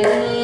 Yeah.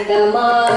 Sita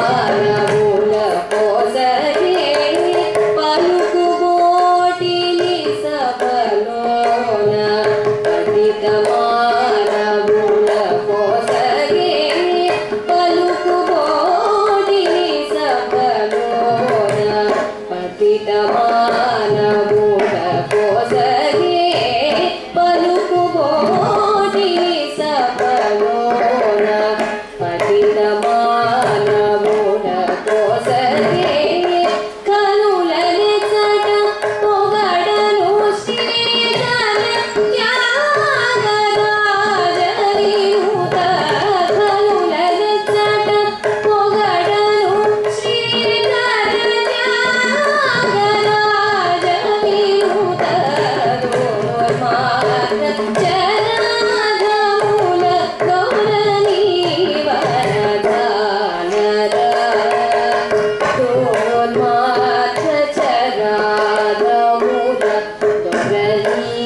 愿意